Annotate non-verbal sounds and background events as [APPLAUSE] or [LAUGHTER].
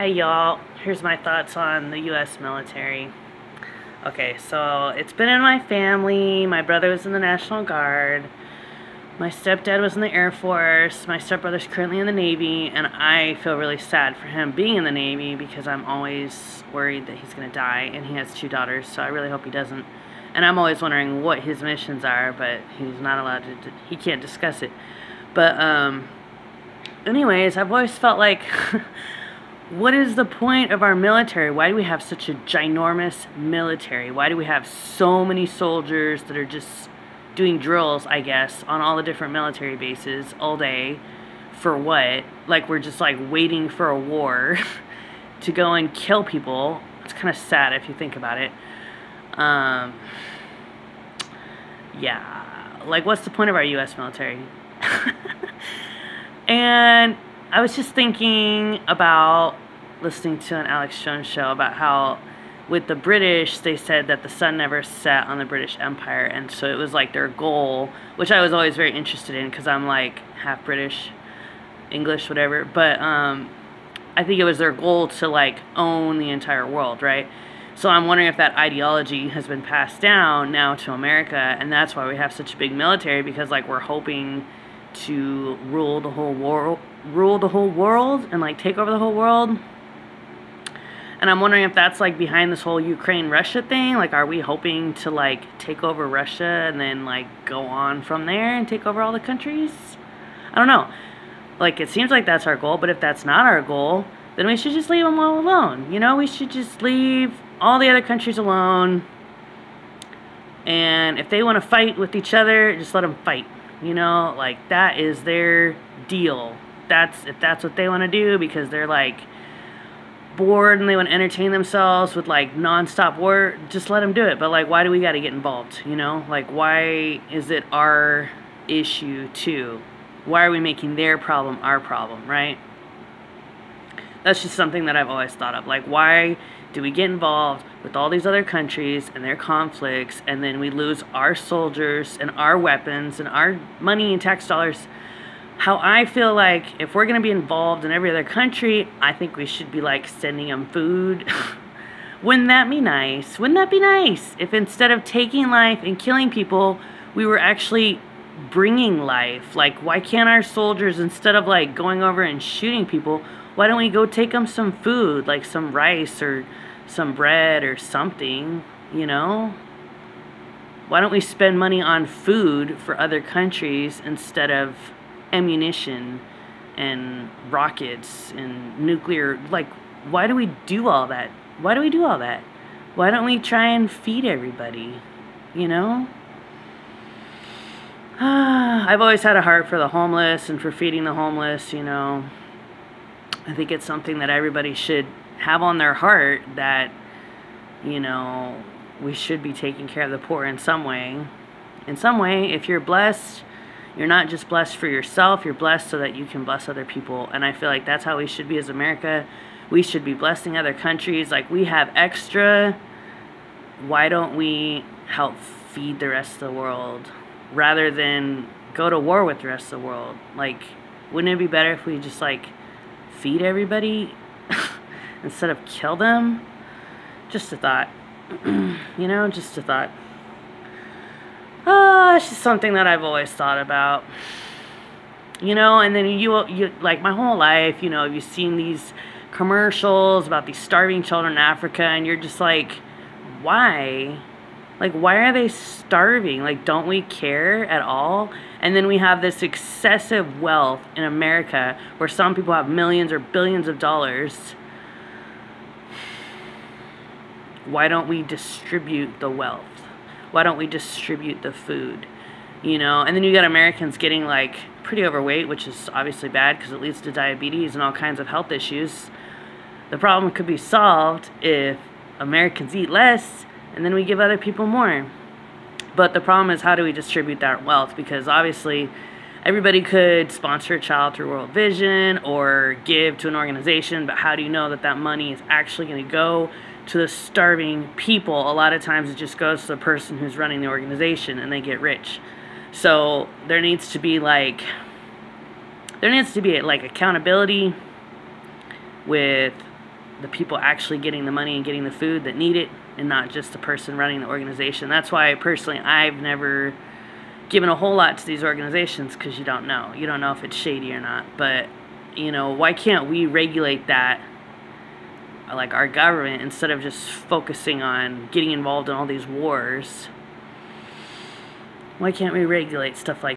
Hey y'all, here's my thoughts on the U.S. military. Okay, so it's been in my family. My brother was in the National Guard. My stepdad was in the Air Force. My stepbrother's currently in the Navy, and I feel really sad for him being in the Navy because I'm always worried that he's going to die, and he has two daughters, so I really hope he doesn't. And I'm always wondering what his missions are, but he's not allowed to, he can't discuss it. But, um, anyways, I've always felt like. [LAUGHS] what is the point of our military? Why do we have such a ginormous military? Why do we have so many soldiers that are just doing drills, I guess, on all the different military bases all day? For what? Like we're just like waiting for a war [LAUGHS] to go and kill people. It's kind of sad if you think about it. Um, yeah, like what's the point of our U.S. military? [LAUGHS] and I was just thinking about listening to an Alex Jones show about how with the British they said that the sun never set on the British Empire. And so it was like their goal which I was always very interested in because I'm like half British English whatever. But um, I think it was their goal to like own the entire world right? So I'm wondering if that ideology has been passed down now to America and that's why we have such a big military because like we're hoping to rule the whole world rule the whole world and like take over the whole world. And I'm wondering if that's like behind this whole Ukraine Russia thing. Like, are we hoping to like take over Russia and then like go on from there and take over all the countries? I don't know. Like, it seems like that's our goal, but if that's not our goal, then we should just leave them all alone. You know, we should just leave all the other countries alone. And if they want to fight with each other, just let them fight. You know, like that is their deal that's if that's what they want to do because they're like bored and they want to entertain themselves with like nonstop work, just let them do it. But like, why do we got to get involved? You know, like why is it our issue too? Why are we making their problem our problem, right? That's just something that I've always thought of. Like, why do we get involved with all these other countries and their conflicts and then we lose our soldiers and our weapons and our money and tax dollars? how I feel like if we're going to be involved in every other country, I think we should be like sending them food. [LAUGHS] Wouldn't that be nice? Wouldn't that be nice if instead of taking life and killing people, we were actually bringing life? Like, why can't our soldiers, instead of like going over and shooting people, why don't we go take them some food, like some rice or some bread or something, you know? Why don't we spend money on food for other countries instead of ammunition and rockets and nuclear like why do we do all that why do we do all that why don't we try and feed everybody you know [SIGHS] I've always had a heart for the homeless and for feeding the homeless you know I think it's something that everybody should have on their heart that you know we should be taking care of the poor in some way in some way if you're blessed you're not just blessed for yourself, you're blessed so that you can bless other people. And I feel like that's how we should be as America. We should be blessing other countries. Like we have extra. Why don't we help feed the rest of the world rather than go to war with the rest of the world? Like, wouldn't it be better if we just like feed everybody [LAUGHS] instead of kill them? Just a thought. [CLEARS THROAT] you know, just a thought. Oh, it's just something that I've always thought about. You know, and then you, you like my whole life, you know, you've seen these commercials about these starving children in Africa, and you're just like, why? Like, why are they starving? Like, don't we care at all? And then we have this excessive wealth in America where some people have millions or billions of dollars. Why don't we distribute the wealth? why don't we distribute the food? You know, and then you got Americans getting like pretty overweight, which is obviously bad because it leads to diabetes and all kinds of health issues. The problem could be solved if Americans eat less and then we give other people more. But the problem is how do we distribute that wealth? Because obviously everybody could sponsor a child through World Vision or give to an organization, but how do you know that that money is actually going to go to the starving people, a lot of times it just goes to the person who's running the organization and they get rich. So there needs to be like, there needs to be like accountability with the people actually getting the money and getting the food that need it and not just the person running the organization. That's why personally I've never given a whole lot to these organizations because you don't know. You don't know if it's shady or not. But, you know, why can't we regulate that like our government instead of just focusing on getting involved in all these wars? Why can't we regulate stuff like